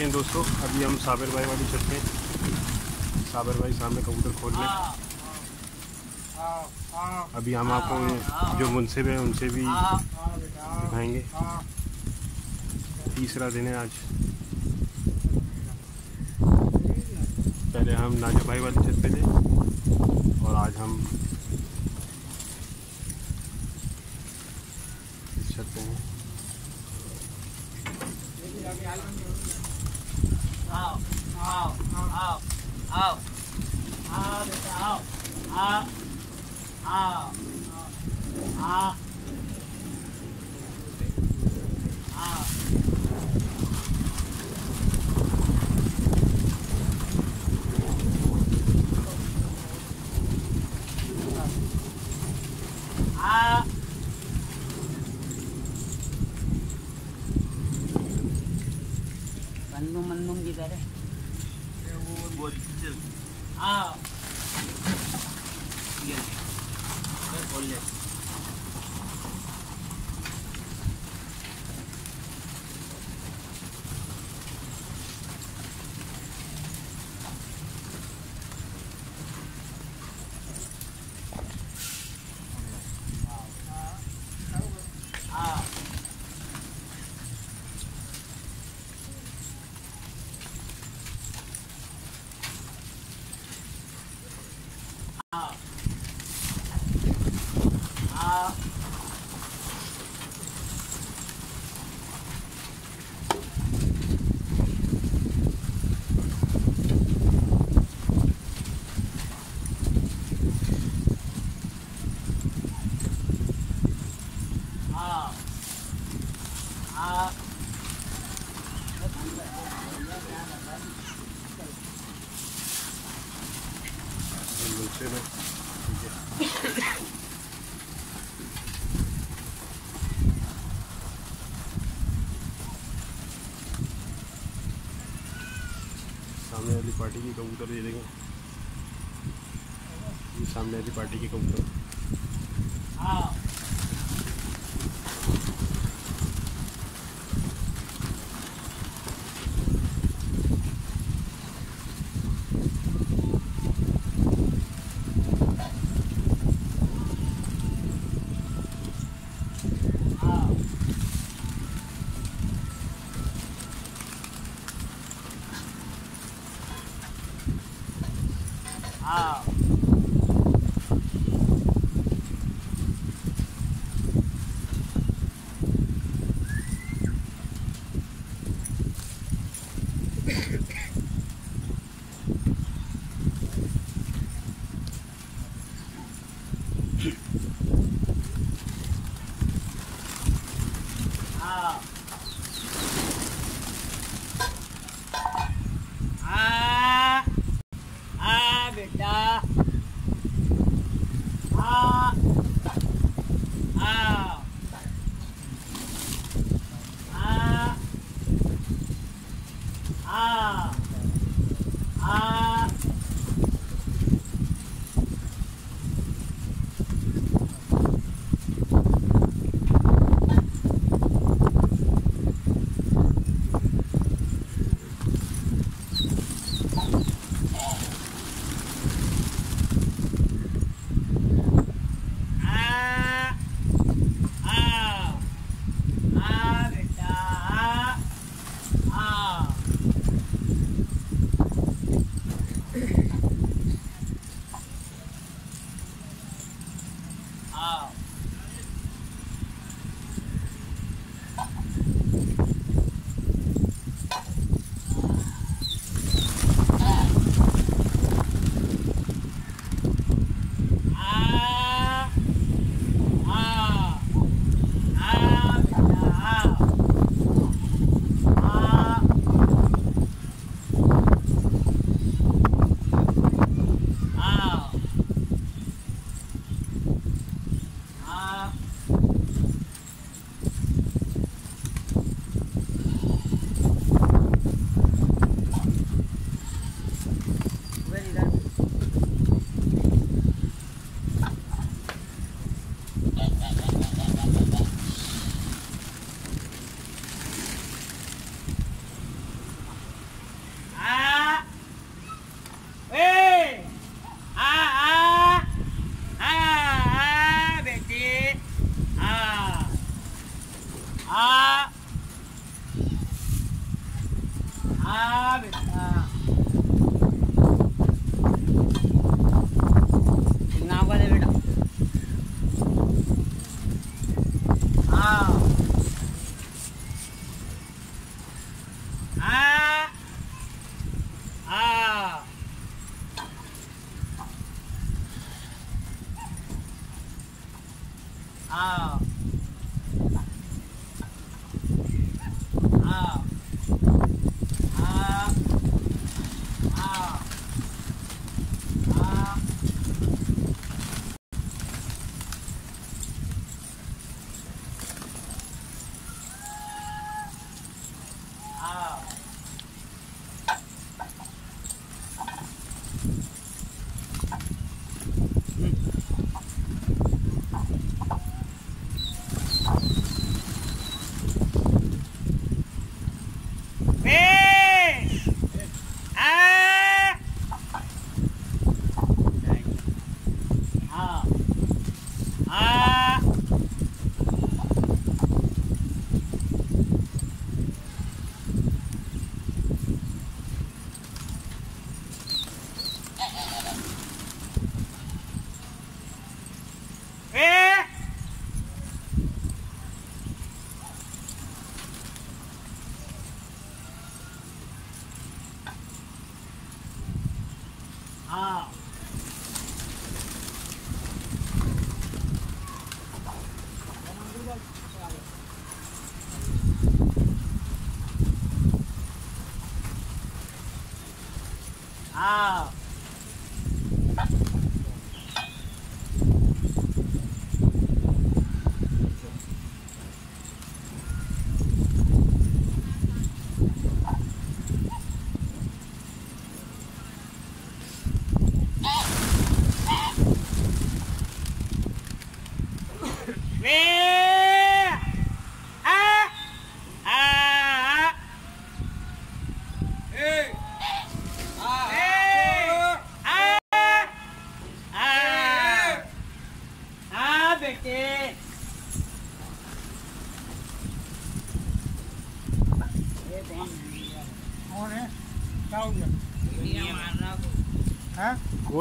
हैं दोस्तों। अभी हम साबिर भाई वाली छत पे साबिर भाई सामने कबूतर खोल हैं। अभी हम आपको जो मुनसिब है, उनसे भी दिखाएँगे। तीसरा दिन है आज। पहले हम नाजा भाई वाली छत पे थे और आज हम इस छत पे हैं। 好，好，好，好，好，好，好，好，好，好。पार्टी की कबूतर ये देखो ये सामने वाली पार्टी के कबूतर।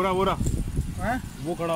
खड़ा वो रहा। हाँ? वो खड़ा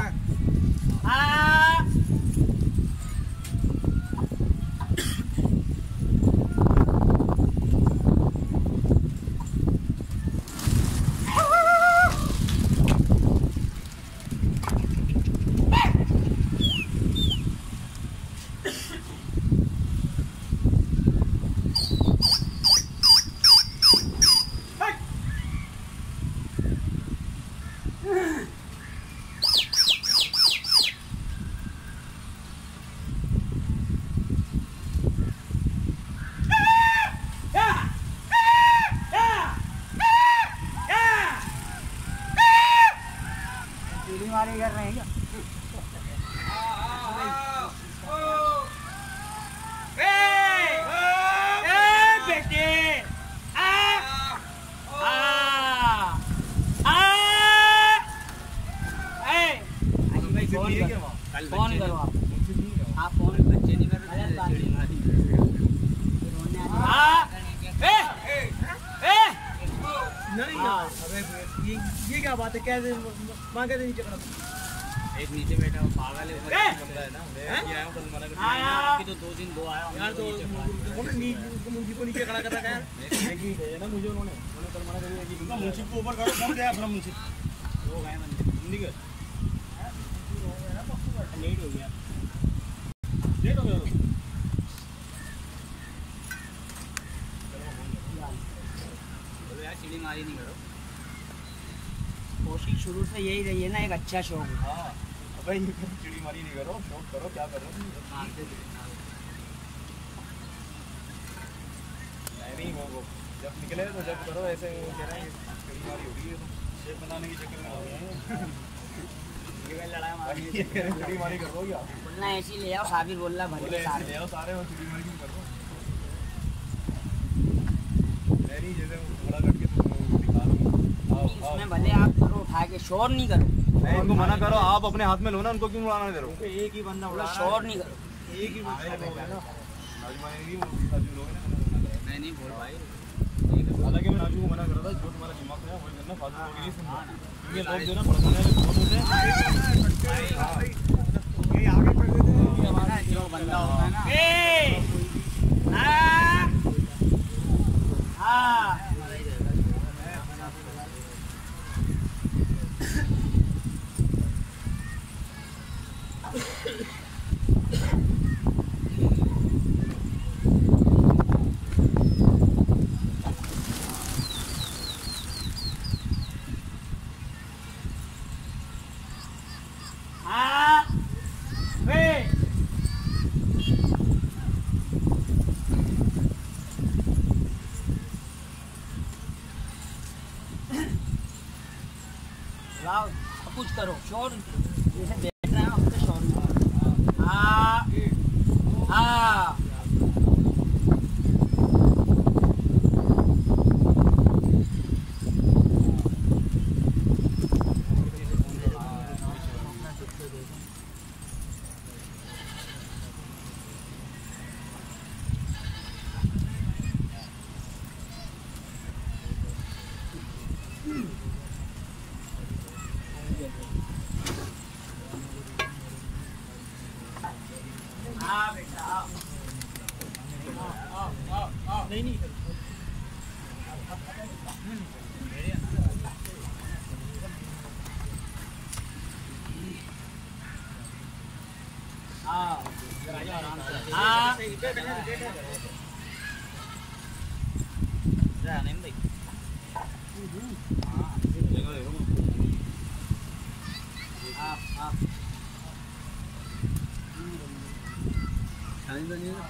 चीड़ी मारी कर रहे हैं क्या फ़ोन करो आप आप फ़ोन बच्चे नहीं कर नहीं हाँ। अबे ये ये क्या बात है कैसे माँ कैसे नीचे खड़ा एक नीचे बैठा वो पागल है ऊपर ए! चढ़ता है ना मैं हैं? ये आया हूँ, कल मना कर हाँ, दिया। यार। कि तो दो दिन दो आया हूँ, यार तो नीचे खड़ा है। उन्होंने नी- उसको मुंशी को नीचे खड़ा कर रखा है यार एक ही गए ना मुझे उन्होंने उन्होंने कल मना कर दिया कि उनका मुंशी को ऊपर करो कौन गया अपना मुंशी वो गए मंदिर हिंदी के लेट हो गया लेट हो गया तो। बोलो यार चिड़ी मारी नहीं करो कोशिश शुरू से यही रही है ना एक अच्छा शौक हाँ। अबे ये चिड़ी मारी नहीं करो शौक करो क्या करो? नहीं नहीं वो वो जब निकले तो जब करो ऐसे वो कह रहे हैं चिड़ी मारी होगी ये तो शेप बनाने के चक्कर में हो गए ये लड़ाई मारी रहे हैं, मारी कर आप बोलना ऐसी ले आओ साबिर बोलना बोले भले सारे। ले आओ सारे और चिड़ी मारी क्यों कर? जैसे वो खड़ा करके रहा इसमें भले आप करो उठा के शोर नहीं करो। नहीं इनको मना करो आप अपने हाथ में लो ना उनको क्यों उड़ाना दे रहे हो एक ही बंदा बोलो शोर नहीं करो एक ही हो मैं नहीं बोल भाई हालाँकि मैं नाजू को मना कर रहा था जो तुम्हारा दिमाग में वही करना फालतू लोग नहीं सुनना क्योंकि लोग जो ना भड़काने वाले बहुत होते हैं ये हमारा जो बंदा होता है ना ए! हाँ! हाँ! हाँ! ए! लाओ अब कुछ करो शोर जैसे बैठ रहे हैं हम तो शोर नहीं करो। हाँ हाँ हाँ बेटा आओ। नहीं नहीं हाँ हाँ हाँ नहीं भाई हाँ हाँ खाने तो नहीं ना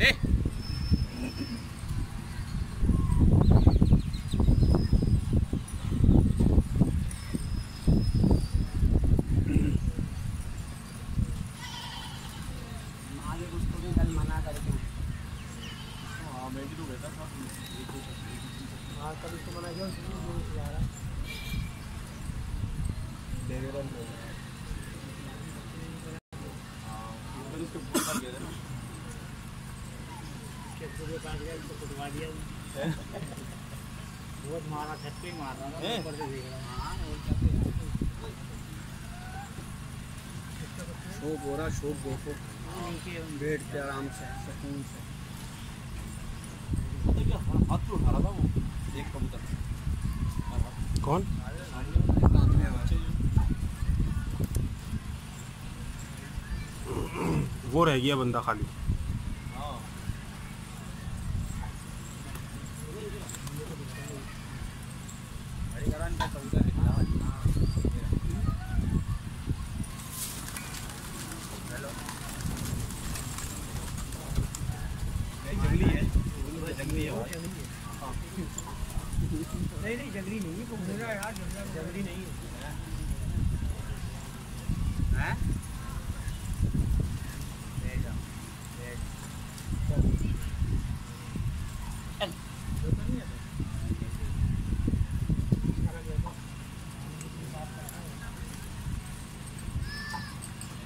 ए आगे उसको भी कल मना करके हाँ मैं भी तो बैठा था हाँ कल उसको मना किया उसको भी जा रहा डेरेरन में हाँ फिर उसके फ़ोन कर गए थे ना बहुत मारा छक्के मार रहा था हैं? ऊपर से देख रहा हाँ और क्या शोक देखो बैठ के आराम से सुकून से। तो हाथ पे उठा रहा था वो एक कबूतर कौन? वो रह गया बंदा खाली हाँ बड़ी करान का कबूतर निकला नहीं, जंगली है जंगली है वो। नहीं नहीं जंगली नहीं है यार जंगली नहीं है हैं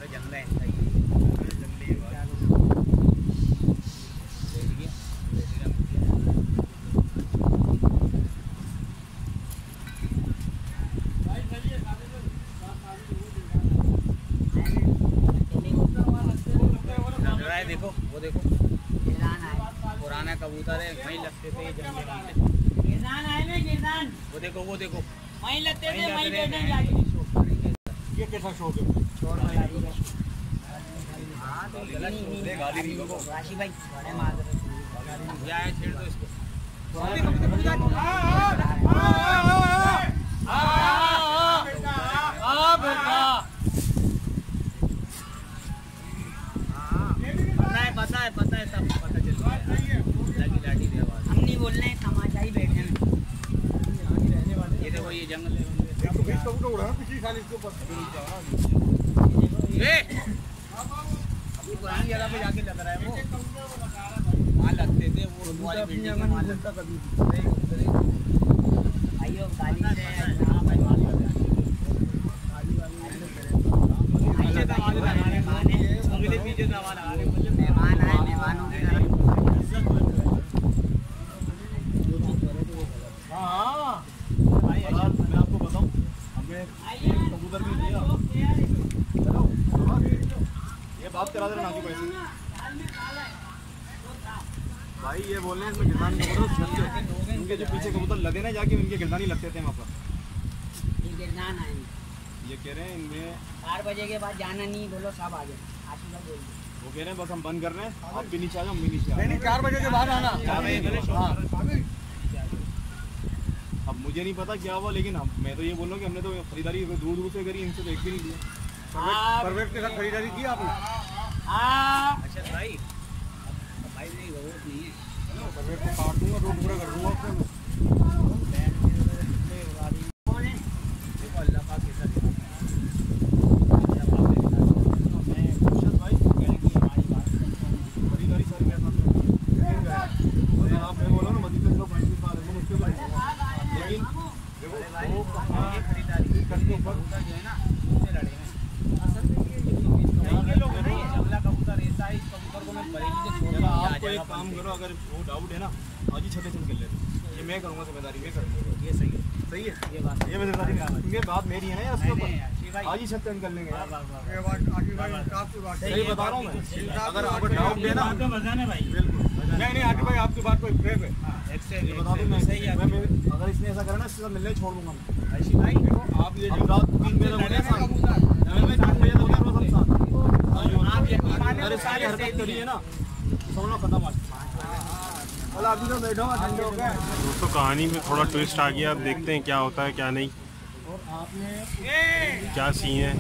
जंगली है भाई। देखो गिरदान आए है वहीं लगते थे ये जंगले गिरदान आए ना गिरदान वो देखो वो देखो। वहीं लगते थे वहीं बैठे जाके। ये कैसा शौक है? छोड़ हाँ हाँ तो गलत शौक है। गाली नहीं को राशि भाई बड़े मार दो ये आया छेड़ दो इसको पता है पता है पता है सब पता चल गया लगी लाठी की आवाज़ हम नहीं बोल रहे हैं तमाशा ही बैठे हैं ये देखो ये जंगल पिछली साल इसके ऊपर ये अभी पुरानी जगह पे जाके लग रहा है वो वहाँ लगते थे वो वाली बिल्डिंग में वहाँ लगता आइयो गाली से हाँ भाई वहाँ लगता है। पीछे तो आवाज़ लगा रहे हैं उंगली पीछे तो आवाज़ लगा रहे हैं मेहमान आए मेहमानों के घर हाँ भाई यार मैं आपको बताऊँ हमें कबूतर भी दिया ये बात करा देना नाकी पैसे भाई ये बोल रहे हैं इसमें गिरदानी कबूतर लगते इनके जो पीछे कबूतर लगे ना जाके इनके गिरदानी लगते थे वहाँ पर। ये गिरदान आए ये कह रहे हैं इनमें चार बजे के बाद जाना नहीं बोलो सब आ जाओ आशीर्वाद बोल दो वो कह रहे हैं बस हम बंद कर रहे हैं आप भी नीचे आ जाओ हम भी नीचे आ जाओ। चार बजे के बाद आना चार बजे के बाद। हाँ अब मुझे नहीं पता क्या हुआ लेकिन हम मैं तो ये बोल रहा हूँ कि हमने तो खरीदारी दूर दूर से करी इनसे देख एक भी नहीं लिया। के साथ खरीदारी की आपने? अच्छा भाई। भाई नहीं वो नहीं है। को काट दूँगा रोड पूरा कर दूँगा आपसे कौन है देखो अल्लाह पाक कैसा देता है। मैं खुशद भाई कह कि हमारी बात खरीदारी सारी मेरे साथ लेकिन अगर आप मैं बोला ना मदीना से पैंतीस बार है उसके बाद लेकिन देखो वो कहाँ खरीदारी करने पर कबूतर जो है ना उससे लड़े हैं असल में ये जो ये लोग हैं ना, जंगला कबूतर ऐसा है इस कबूतर को मैं बरेली से छोड़ जरा दूँगा, आपको आ एक जाएगा काम बंद करो अगर वो डाउट है ना आज ही छठे दिन कर लेते ये मैं करूँगा ज़िम्मेदारी मैं करूँगा ये सही है सही है ये बात ये मैं ज़िम्मेदारी ये बात मेरी है ना या उसके नहीं, नहीं, ऊपर अच्छी भाई आज ही दिन कर लेंगे। सही बता रहा हूँ मैं। अगर आपको डाउट है। ना भाई। बिल्कुल। नहीं नहीं आशीष भाई आपकी बात कोई है। बता दूँ मैं। सही है अगर इसने ऐसा करा ना इससे मिलने छोड़ दूँगा मैं। अच्छी भाई आप ये रात तीन बजे हो बजे हो साथ सारी हरकत करी है ना। लो खत्म आज। तो हो दोस्तों कहानी में थोड़ा ट्विस्ट आ गया। अब देखते हैं क्या होता है क्या नहीं। क्या सीन है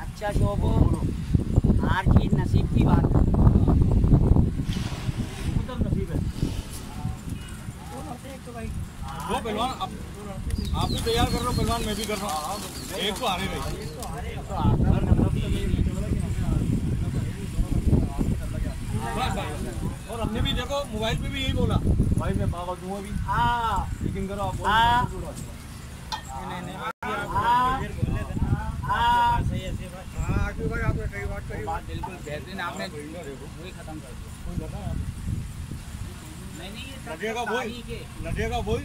अच्छा हर नसीब की बात है पहलवान, आप भी तैयार कर रहे हो, पहलवान, मैं भी कर रहा हूँ एक तो आने भाई। और हमने भी देखो मोबाइल पे भी यही बोला। भाई मैं पावर दूँगा भी। हाँ। लेकिन करो आप हाँ। बोलो। हाँ। हाँ। सही है आपने बात बात बिल्कुल बेहतरीन आपने खत्म कर दी नहीं नहीं ये लगेगा वही। लगेगा वही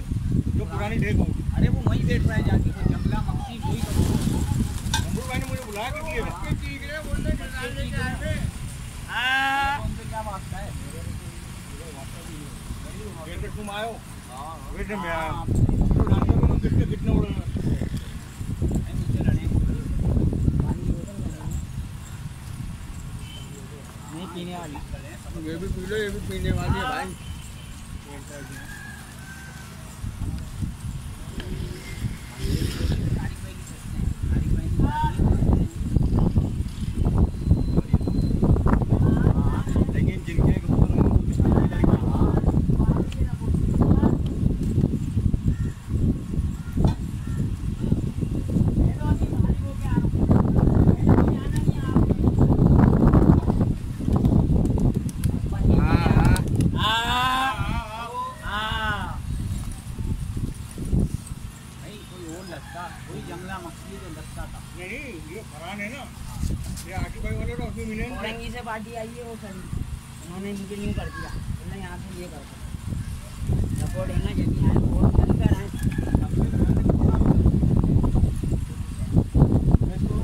जो पुरानी होगी अरे वो वहीं बैठ रहा है जाके जंगला मक्खी वही मंगूर भाई ने मुझे बुलाया कि लिए हाँ उनसे क्या वास्ता है वैसे ये भी पी लो ये भी पीने वाली है भाई तारीख भाई की सकते हैं तारीख भाई की बात नहीं है। लेकिन जिनके कबूतर हैं, उनको किसी ने खरीदारी करी। हाँ भाई कोई और लगता कोई जंगला मछली तो लगता था। नहीं ये फरान है ना। ये भाई वाले तो उसमें मिले? औरंगी से पार्टी आई है वो सर उन्होंने मुझे नहीं कर दिया। बोला यहाँ से ये कर दो सपोर्ट है ना आए मैं इसको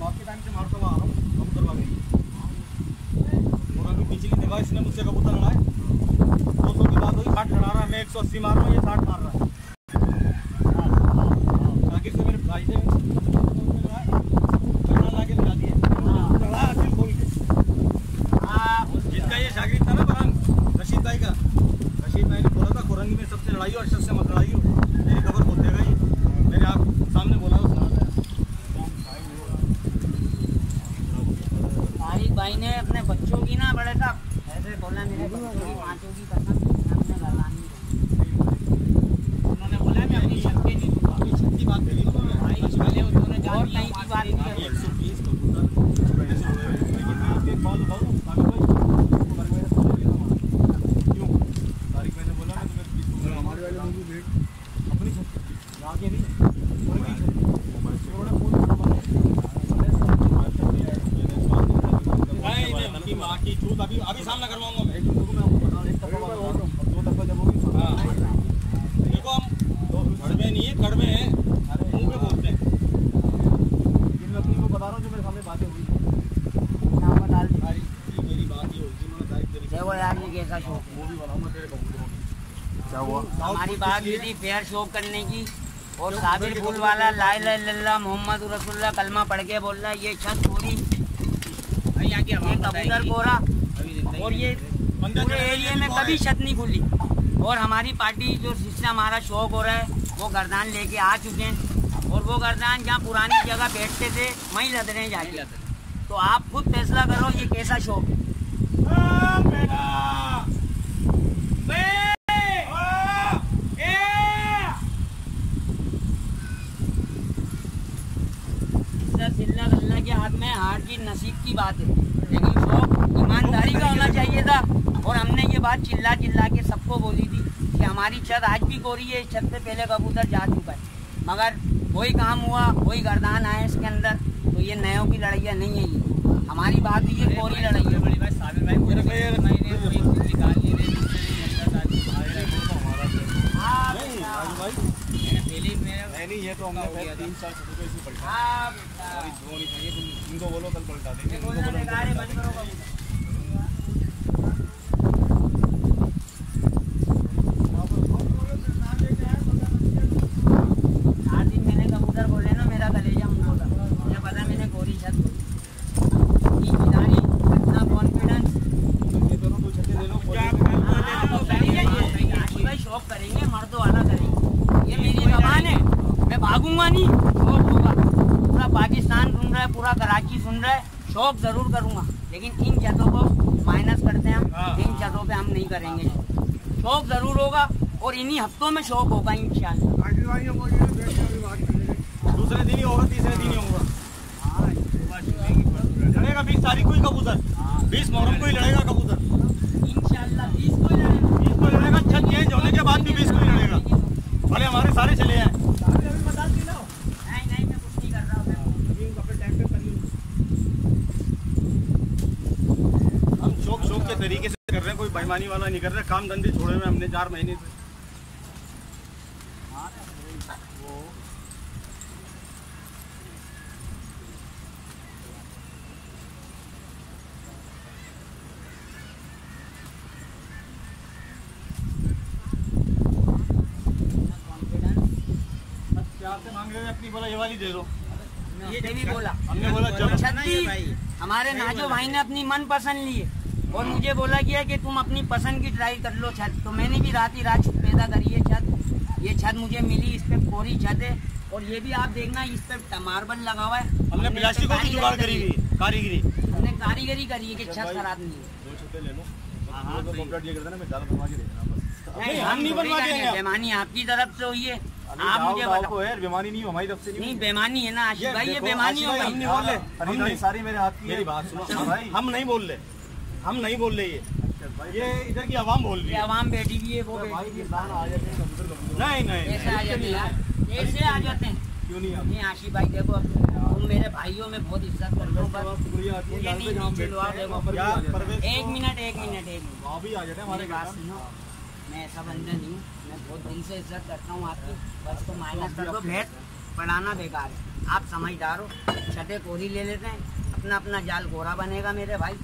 बाकी टाइम से मारता हुआ आ रहा हूँ कबूतर वाले और अभी पिछली जगह इसने मुझसे कबूतर लड़ाए दो सौ की बात हुई साठ लड़ा रहा है मैं एक सौ अस्सी मार रहा हूँ ये साठ मार रहा है आखिर से मेरे भाई से लड़ा ला के लगा दिए लड़ा दिल खोल के हाँ जिसका ये शागिर्द था ना बरंग रशीद भाई का रशीद भाई ने बोला था खुरंगी में सबसे लड़ाई हो अरशद से मत लड़ाई हो मेरी खबर बोल देगा ये मेरे आप सामने बोला वो सुना था तारिक भाई ने अपने बच्चों की ना बड़े साहब ऐसे बोला मेरे बच्चों की पाँचों की कसम हमने लगानी है। उन्होंने बोला मैं अपनी छत पे नहीं दूँगा अभी छत की बात करी उन्होंने भाई पहले उन्होंने और जान कहीं की बात नहीं है एक सौ बीस कबूतर पहले से हुए हैं। लेकिन मैं एक बात बताऊँ तारिक भाई उसको बारे में समझ लिया हमारा। क्यों तारिक भाई ने बोला मैं तुम्हें बीस दूँगा हमारे वाले मुझे भेज अपनी छत पे यहाँ के नहीं उनकी छत पे। उन्होंने फ़ोन किया नहीं नहीं उनकी माँ की चूत अभी अभी सामना करवाऊँगा मैं एक मैं आपको बता रहा एक दफ़ा बात बता रहा हूँ दो दफ़ा जब होगी हाँ देखो हम दो कड़वे नहीं है कड़वे हैं मुँह पे बोलते हैं लेकिन मैं अपनी को बता रहा हूँ जो मेरे सामने बातें हुई नाम डाल दी सारी ये मेरी बात ही होगी उन्होंने तारीख तेरी देखो यार ये कैसा शौक है वो भी बनाऊँ मैं तेरे कबूतरों की क्या हुआ हमारी बात हुई थी फेयर शो करने की और साबिर फूल वाला ला इलाहा मोहम्मद रसूलुल्लाह कलमा पढ़ के बोल रहा है ये छत पूरी ये कबूतर कोरा और ये पूरे एरिया में कभी छत नहीं खुली। और हमारी पार्टी जो जिससे हमारा शौक हो रहा है वो गर्दान लेके आ चुके हैं। और वो गर्दान जहाँ पुरानी जगह बैठते थे वहीं लद रहे जाके तो आप खुद फैसला करो ये कैसा शौक है इज़्ज़त जिल्लत अल्लाह के हाथ में हार की नसीब की बात है। लेकिन शौक ईमानदारी का होना चाहिए था। और हमने ये बात चिल्ला चिल्ला के सबको बोली थी कि हमारी छत आज भी गोरी है इस छत से पहले कबूतर जा चुका है। मगर वही काम हुआ वही गर्दान आए इसके अंदर। तो ये नयों की लड़ाइयाँ नहीं है ये। हमारी बात ही है गोरी लड़ाई है। बड़ी भाई साबिर भाई मुझे मैंने वो एक दिन निकाल लिए थे दूसरे दिन अंदर था हाँ नहीं बेटा, राजू भाई मैंने पहले ही नहीं है ये तो हमने तीन चार सौ रुपये तीन साल तो पलटा हाँ दो नहीं चाहिए तुम इनको बोलो कल पलटा देंगे देखो इनको ना बोलो बेकार है, इनको बंद पलटा करो देंगे। कबूतर। चार दिन मैंने कबूतर बोले ना मेरा कलेजा मुझको था मुझे पता है मैंने गोरी छत बोली ईमानदारी इतना कॉन्फिडेंस तुम ये दोनों दो छक्के ले लो हाँ, वो करेंगे ये आशी भाई शौक करेंगे मर्दों वाला करेंगे ये मेरी जबान है मैं भागूँगा नहीं शौक होगा पूरा पाकिस्तान सुन रहा है पूरा कराची सुन रहा है शौक ज़रूर करूँगा लेकिन इन छतों को माइनस करते हैं हम इन छतों पे हम नहीं करेंगे। शौक ज़रूर होगा और इन्हीं हफ्तों में शौक होगा इंशाल्लाह दूसरे दिन ही होगा तीसरे दिन ही होगा। लड़ेगा बीस तारीख को ही कबूतर। बीस मुहर्रम को ही लड़ेगा कबूतर। इंशाल्लाह बीस को ही बीस को लड़ेगा छत चेंज होने के बाद भी बीस को ही लड़ेगा। भले हमारे सारे चले हैं नहीं नहीं मैं कुछ नहीं कर रहा हूँ हम शौक शौक के तरीके से कर रहे हैं कोई बेईमानी वाला नहीं कर रहे काम धंधे छोड़े हुए हमने चार महीने से। बस प्यार से मांग रहे अपनी बोला ये वाली दे दो। ये भी बोला। हमने बोला जब छत्ती हमारे नाजो भाई ने अपनी मन पसंद ली है। और मुझे बोला गया कि तुम अपनी पसंद की ट्राई कर लो छत। तो मैंने भी रात ही रात छत पैदा करी है छत। ये छत मुझे मिली इस पे कोरी छत है। और ये भी आप देखना इस पर मार्बल लगा हुआ है। हमने प्लास्टिकों की जुगाड़ करी कारीगरी। हमने कारीगरी करी है कि छत खराब नहीं है। दो छुट्टे ले लो। हाँ तो हम नहीं बनवा के बेमानी आपकी तरफ़ से हुई है। आप मुझे बताओ है बेमानी नहीं हमारी तरफ़ से नहीं नहीं बेमानी है ना आशिफ भाई ये बेमानी हो आशिफ हम नहीं बोल। रहे सारी मेरे हाथ की बात सुनो। भाई। हम नहीं बोल रहे। हम नहीं बोल रहे ये। ये इधर की आवाम बोल रही है। आवाम बैठी हुई है वो भाई बैठी किसान आ जाते हैं कबूतर कबूतर नहीं आ जाते हैं। यार आ जाते हैं। क्यों नहीं नहीं आशिफ भाई देखो तुम मेरे भाइयों में बहुत इज़्ज़त बैठते लो, भी हैं। एक मिनट एक मिनट एक मिनट। वहाँ भी आ जाते हैं हमारे बात सुनो। मैं ऐसा बंदा नहीं हूँ। मैं बहुत दिल से इज़्ज़त करता हूँ आपकी। बस तो माइनस कर दो भेद पढ़ाना बेकार है। आप समझदार हो छठे कोरी ले लेते हैं। अपना अपना जाल गोरा बनेगा मेरे भाई?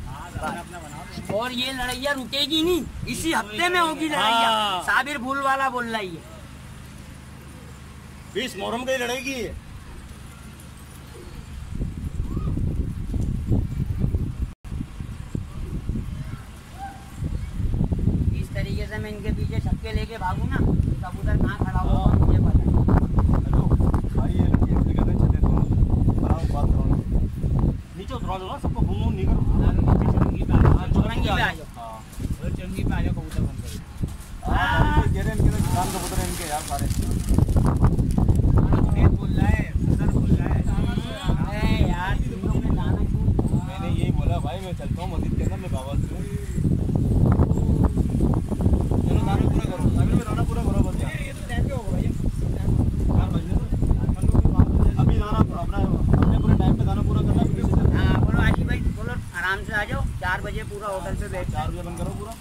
और ये लड़ैया रुकेगी नहीं इसी हफ़्ते में होगी लड़ैया हाँ। साबिर भूल वाला बोल रही है बीस मोहरम की है इस तरीके से मैं इनके पीछे छक्के लेके भागू ना तो कबूतर कहाँ खड़ा होगा मुझे पता है। हेलो भाई ये लड़की ऐसे कर रहे हैं चले दोनों बनाओ बात करो नीचे उतरा दो ना सबको घूम घूम नहीं करो चुरंगी पे आ जाओ चौरंगी पे आ जाओ हाँ और चुरंगी पे आ जाओ कबूतर बंद करो हाँ, कह रहे हैं इनके तो कान कबूतर हैं इनके यार सारे जुनेद बोल रहा है सर बोल रहा है अरे यार तुम लोग ने गाना क्यों मैंने यही बोला भाई मैं चलता हूँ मस्जिद के अंदर मैं बाबा से हूँ। चलो दाना पूरा करो अभी में दाना पूरा करो बस यार ये तो टाइम पे होगा भैया चार बजने दो। अभी दाना अपना अपने पूरे टाइम पे दाना पूरा करना है फिर से हाँ बोलो आशी भाई बोलो आराम से आ जाओ चार बजे पूरा होटल पे बैठ चार बजे बंद करो पूरा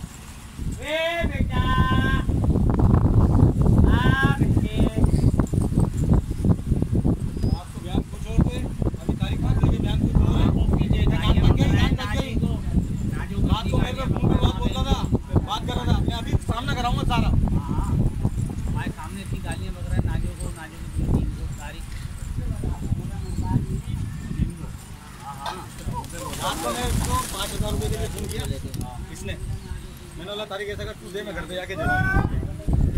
ए बेटा आ बेटे आप तो बयान कुछ और थे अभी तारीख बात लेके बयान कुछ और है नीचे काम बन गया, बयान बन नाजी गई। को नाजो बात तो मैं फ़ोन पे बात बोल रहा था बात कर रहा था मैं अभी सामना कराऊँगा सारा हमारे सामने इतनी गालियाँ बक रहा है नाजो को नाजो को तीन को सारी रात को मैं उसको पाँच हज़ार रुपये के लिए फ़ोन किया इसने मैंने बोला तारीख ऐसा कर मैं। दे दूँगा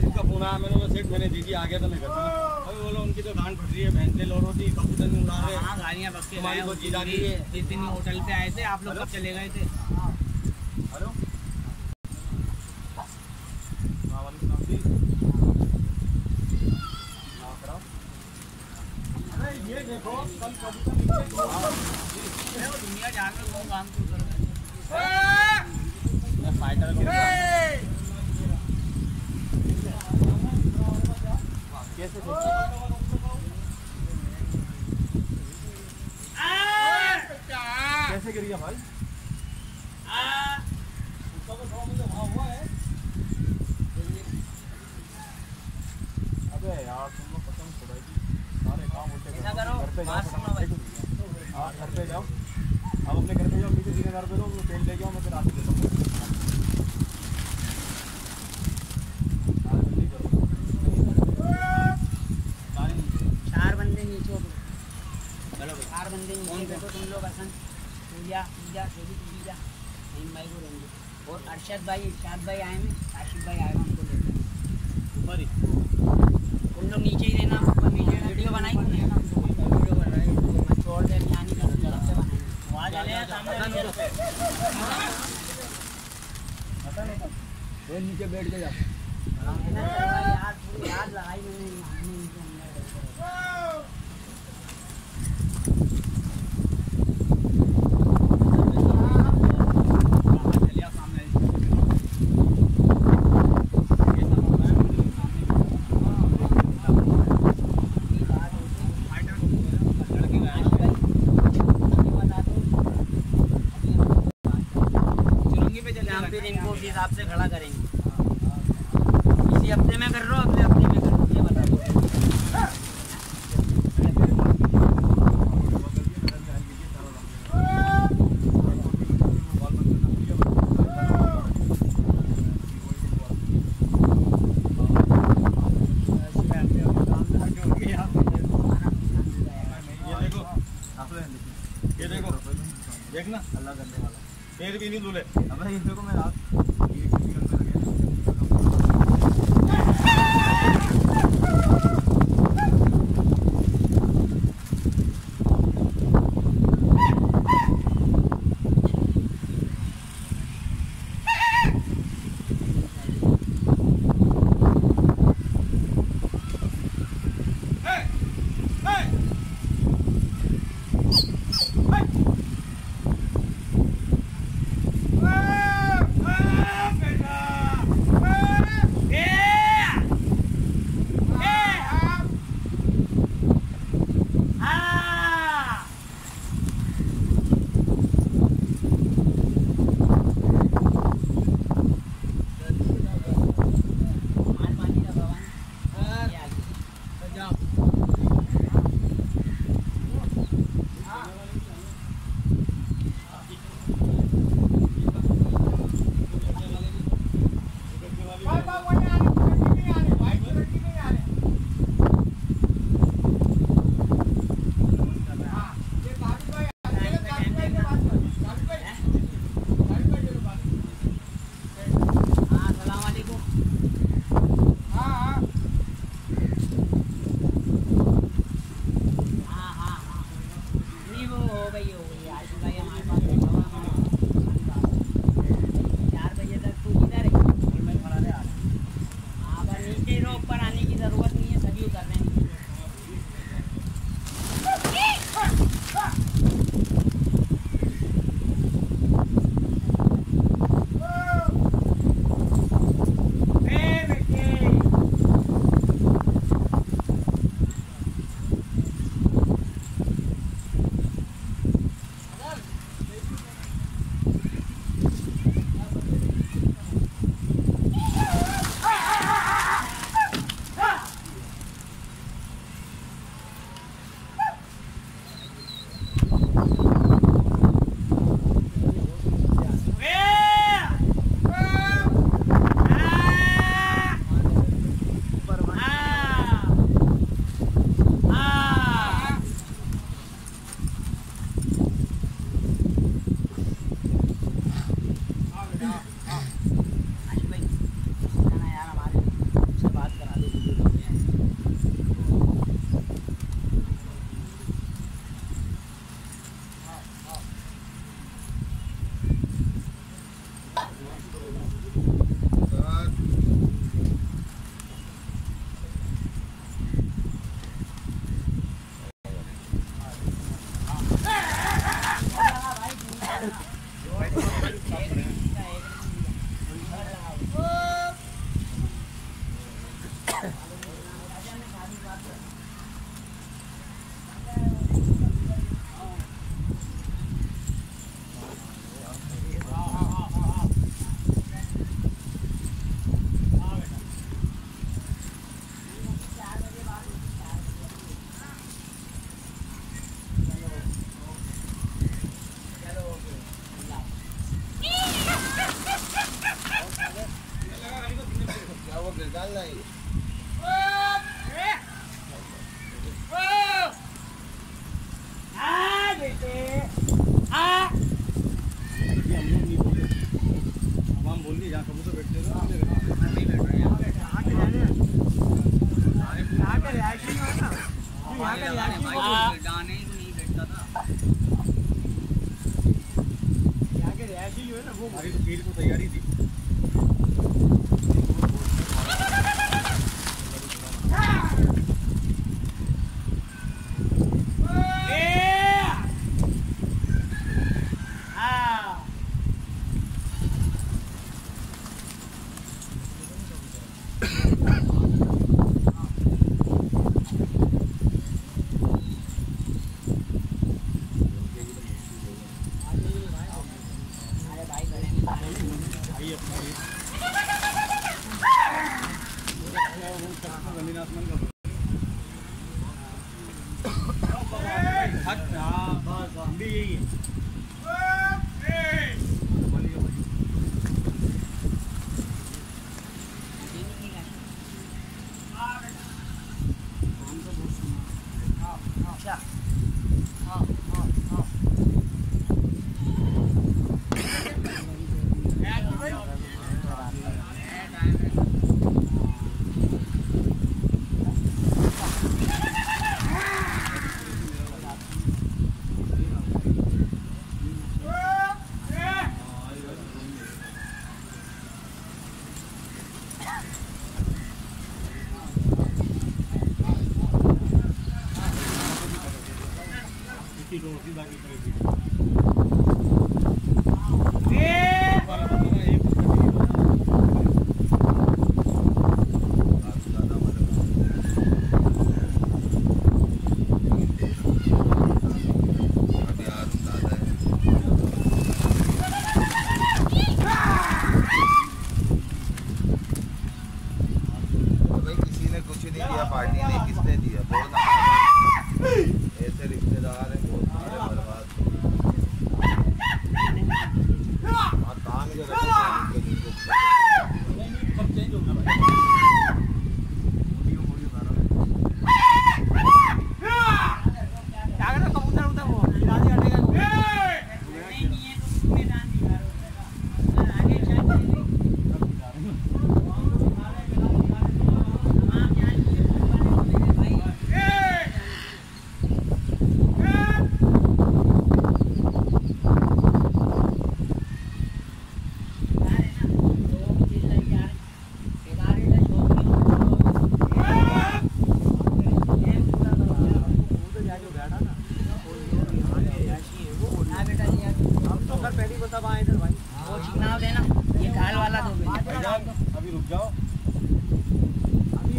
उसका फ़ोन आया मैंने सेठ मैंने दीदी आ गया तो मैं घर अभी बोला उनकी तो गांड फट रही है बहन से होती कबूतर नहीं उड़ा रहे। हाँ के तुम्हारी गए को उस जीजा दिन की भी जिस दिन होटल पे आए थे आप लोग चले गए थे? हेलो। हाँ हाँ ये देखो कल कबूतर नीचे। दुनिया जान में काम कर मैं फाइटर कैसे गिर गया भाई? अबे यार तुम लोग कसम खुदा सारे काम होते घर पे जाओ। जाओ आप अपने घर पे जाओ नीचे तीन हज़ार रुपये दो पेन लेके आओ मैं फिर आके देता हाँ, जल्दी करो। गाड़ी नीचे। चार बंदे नीचे उतरो चलो चार बंदे नीचे बैठो तुम लोग असन पूजा पूजा सभी पूजा नईम भाई को रहेंगे और अरशद भाई इर्शाद भाई आए हैं आशिफ भाई आए उनको लेते हैं। ऊपर ही। तुम लोग नीचे ही रहना ऊपर नीचे वीडियो बनाई? वीडियो छोड़ दे यहाँ नहीं तरफ़ से बनाएँगे नीचे बैठ के जाओ मेहनत करवाई यार पूरी याद लगाई मैंने हमने इनके अंदर चलिए आप सामने ये सब हो रहा है मुझे सामने फाइटर को बोला, लड़के गए चुरंगी पे चले हम गए। फिर हिसाब से खड़ा करेंगे। इसी हफ़्ते में कर रहा हूँ अगले हफ़्ते में कर रहे हो ये बता दो। ये देखो देखना। अल्लाह करने वाला। फिर भी नहीं दूल्हे। अब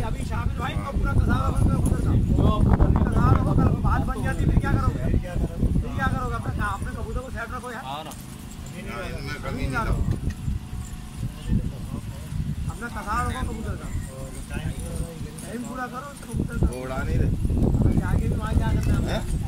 अभी शाम जो है पूरा तजावा बंद करो खुद का तजावा रखो कल बात बन जाती फिर क्या करोगे फिर क्या करोगे अपने काम अपने कबूतर को सेट रखो यार कभी नहीं करो अपना तजावा रखो कबूतर का टाइम पूरा करो कबूतर का उड़ा नहीं रहे। आगे भी वहाँ जा सकते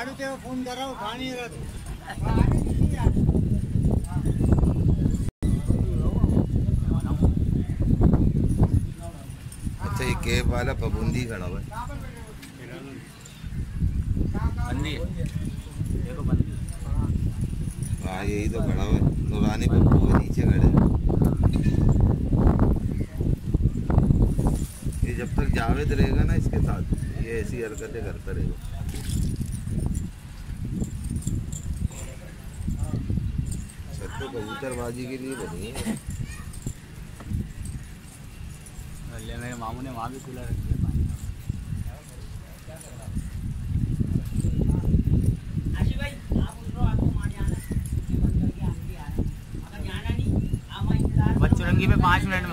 झाड़ू वाला पबूंदी खड़ा हुआ है। हाँ। यही तो खड़ा हुआ नुरानी नूरानी पप्पू के नीचे खड़े ये जब तक जावेद रहेगा ना इसके साथ ये ऐसी हरकतें करता रहेगा। कबूतरबाजी के लिए बनी है। मामू ने वहाँ भी खुला रख पानी आशी भाई आप उतरो आपको वहाँ जाना है ये बंद करके हम भी आ रहे हैं अगर जाना नहीं आप वहाँ इंतज़ार करो। बच्चुरंगी पे पाँच मिनट में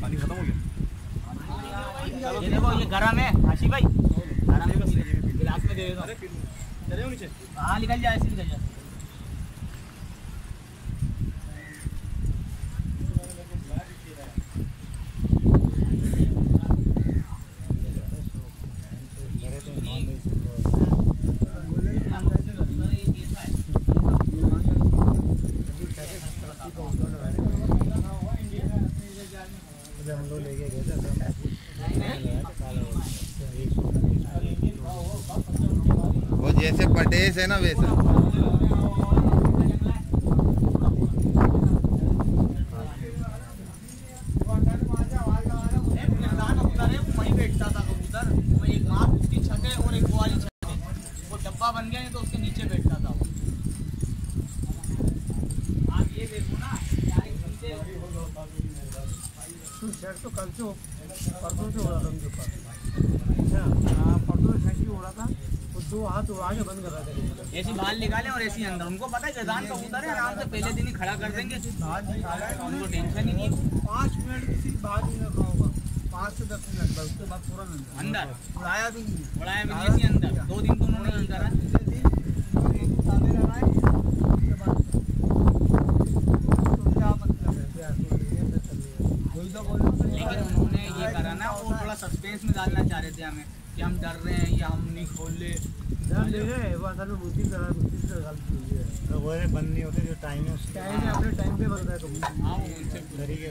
पानी खत्म हो गया ये देखो ये गरम है आशी भाई गरम है गिलास में दे दो चले हो नीचे हाँ निकल जाए ऐसे निकल जाए वो जैसे पटेस है ना वैसा वहीं बैठता था कबूतर वो एक माँ उसकी छत है और एक वो वाली है वो डब्बा बन तो उसके नीचे बैठता था आप ये देखो ना तो कल से परसों से हो रहा था उनके ऊपर अच्छा हाँ परसों से शर्ट हो रहा था वो हाथ वो आगे बंद कर रहा था ऐसी बाल निकाले और ऐसी अंदर। उनको पता है गजान कबूतर है आराम से पहले दिन ही खड़ा कर देंगे। है। उनको टेंशन ही नहीं पाँच मिनट किसी बाहर नहीं रखा होगा पाँच से दस मिनट बस उसके बाद पूरा अंदर। अंदर? उड़ाया भी नहीं उड़ाया भी नहीं ऐसी अंदर। दो दिन तो उन्होंने यही करा। उतारे तो मतलब क्या तो ये तो चल रही वही तो बोल लेकिन उन्होंने ये करा ना वो थोड़ा सस्पेंस में डालना चाह रहे थे हमें कि हम डर रहे हैं या हम नहीं खोल। ले है तो बंद नहीं होते जो टाइम है उसके टाइम है अपने टाइम पे बनता है हाँ तरीके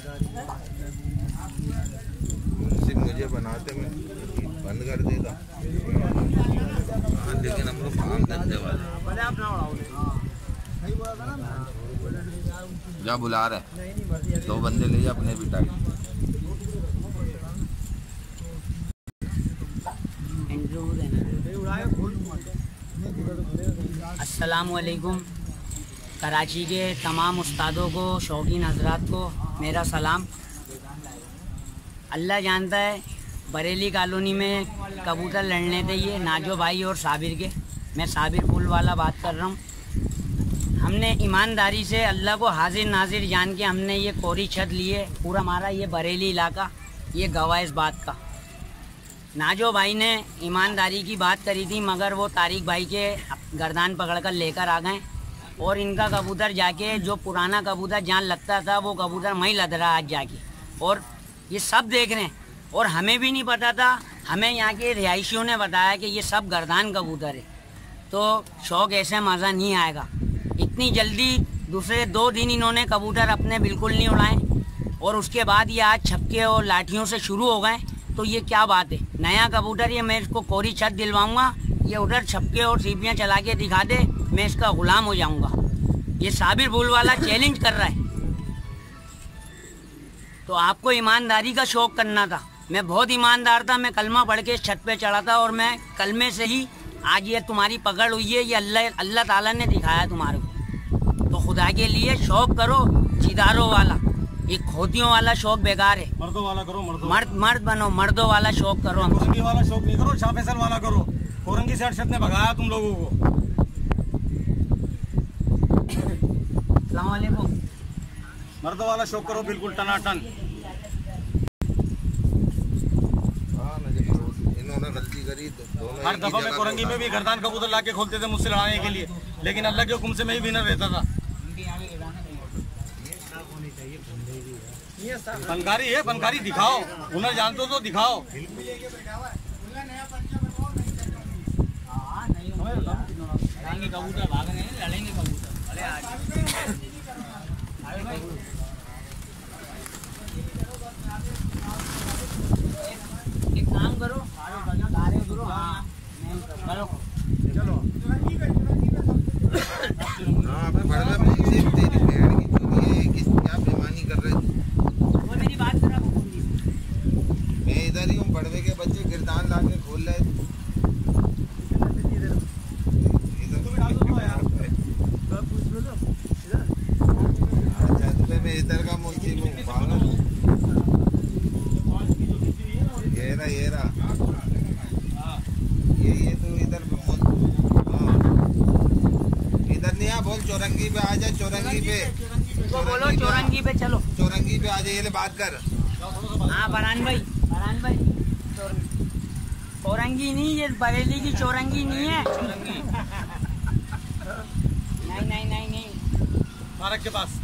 मुझे बनाते मैं बंद कर देता। हाँ, लेकिन हम लोग काम धंधे वाले। भले आप ना उड़ाओ। सही बोला था ना बोले यार उनकी जा बुला रहा है। नहीं नहीं मर्ज़ी है दो बंदे ले जा अपने भी टाइम इंटरव्यू देना नहीं उड़ाया खोल दूँगा नहीं दिखा तो बोलेगा अस्सलामुअलैकुम कराची के तमाम उस्तादों को, शौकीन हजरात को मेरा सलाम। अल्लाह जानता है, बरेली कॉलोनी में कबूतर लड़ने थे ये नाजो भाई और साबिर के। मैं साबिर पुल वाला बात कर रहा हूँ। हमने ईमानदारी से अल्लाह को हाजिर नाजिर जान के हमने ये कोरी छत लिए, पूरा हमारा ये बरेली इलाका, ये गवाह इस बात का। नाजो भाई ने ईमानदारी की बात करी थी, मगर वो तारिक भाई के गर्दान पकड़कर लेकर आ गए और इनका कबूतर जाके, जो पुराना कबूतर जहाँ लगता था, वो कबूतर वहीं लद रहा आज जाके। और ये सब देख रहे हैं। और हमें भी नहीं पता था, हमें यहाँ के रिहायशियों ने बताया कि ये सब गर्दान कबूतर है। तो शौक ऐसे मज़ा नहीं आएगा। इतनी जल्दी दूसरे दो दिन इन्होंने कबूतर अपने बिल्कुल नहीं उड़ाए। और उसके बाद ये आज छपके और लाठियों से शुरू हो गए। तो ये क्या बात है? नया कबूतर ये मैं इसको कोरी छत दिलवाऊँगा। ये उधर छक्के और सीपियाँ चला के दिखा दे मैं इसका गुलाम हो जाऊँगा। ये साबिर भूल वाला चैलेंज कर रहा है। तो आपको ईमानदारी का शौक करना था। मैं बहुत ईमानदार था मैं कलमा पढ़ के छत पे चढ़ा था और मैं कलमे से ही आज ये तुम्हारी पकड़ हुई है ये अल्लाह अल्लाह ताला ने दिखाया तुम्हारे को। तो खुदा के लिए शौक करो चिदारों वाला। ये खोतियों वाला शौक बेकार है। मर्दों वाला करो मर्दों मर्द मर्द बनो मर्दों वाला शौक करो वाला शौक नहीं करो शाह वाला करो। कोरंगी से अरशद ने भगाया तुम लोगों को। मर्दों वाला शौक करो बिल्कुल टनाटन। हाँ ना जब इन्होंने गलती करी हर दफ़ा में कोरंगी में भी गर्दान कबूतर ला के खोलते थे मुझसे लड़ाने के लिए। लेकिन अल्लाह के हुक्म से मैं ही विनर रहता था। फनकारी है फनकारी दिखाओ। हुनर जानते हो तो दिखाओ। कबूतर भाग एक काम करो चौरंगी पे। तो बोलो चौरंगी पे चलो। चौरंगी पे आ जाइए बात कर। हाँ बरान भाई बरान भाई। चौरंगी नहीं ये बरेली की चौरंगी नहीं है। नहीं नहीं नहीं नहीं। भारत के पास।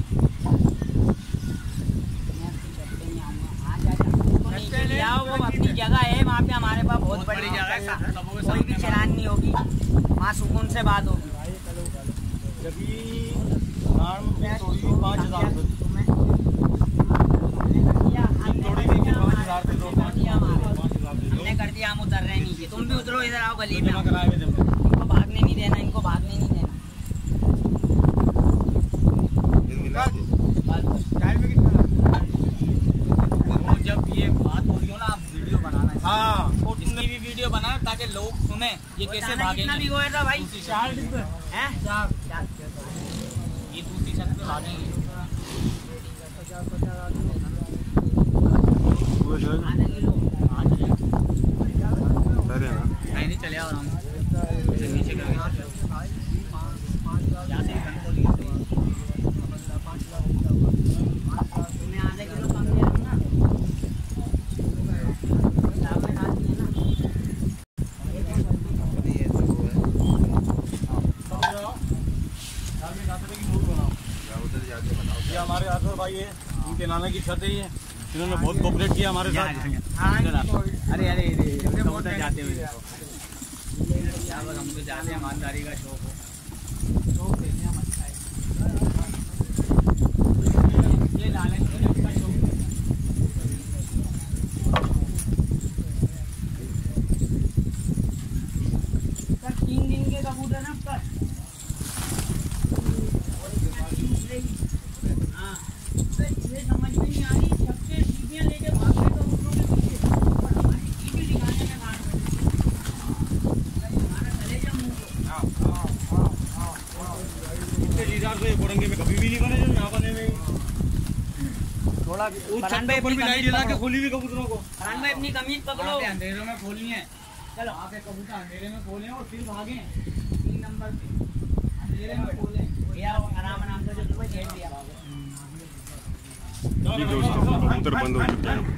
Nadie, nadie. थाना की छत है इन्होंने बहुत कोऑपरेट किया हमारे साथ। अरे अरे जाते हुए हम तो जाते हैं ईमानदारी का शो छत पे जला के खोली कबूतरों को। भाई अपनी कमीज पकड़ो। में खोली है। चलो। आप कबूतर अंधेरे में खोले और फिर भागे। तीन नंबर पे। अंधेरे में खोले। भैया आराम आराम से जो तुम्हें दिया जी दोस्तों कबूतर बंद हो चुके हैं।